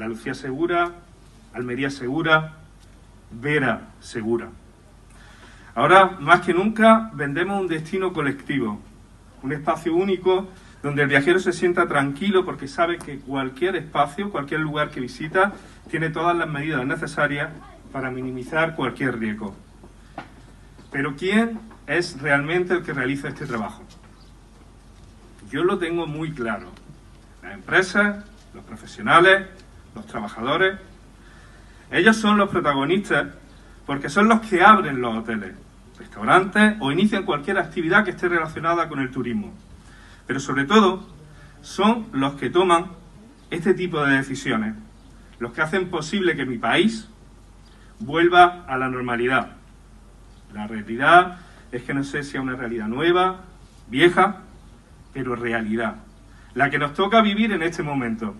Andalucía segura, Almería segura, Vera segura. Ahora, más que nunca, vendemos un destino colectivo, un espacio único donde el viajero se sienta tranquilo porque sabe que cualquier espacio, cualquier lugar que visita, tiene todas las medidas necesarias para minimizar cualquier riesgo. Pero ¿quién es realmente el que realiza este trabajo? Yo lo tengo muy claro. Las empresas, los profesionales, los trabajadores. Ellos son los protagonistas porque son los que abren los hoteles, restaurantes o inician cualquier actividad que esté relacionada con el turismo. Pero sobre todo son los que toman este tipo de decisiones, los que hacen posible que mi país vuelva a la normalidad. La realidad es que no sé si es una realidad nueva, vieja, pero realidad, la que nos toca vivir en este momento.